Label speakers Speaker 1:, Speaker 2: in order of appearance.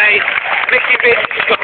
Speaker 1: a sticky bit.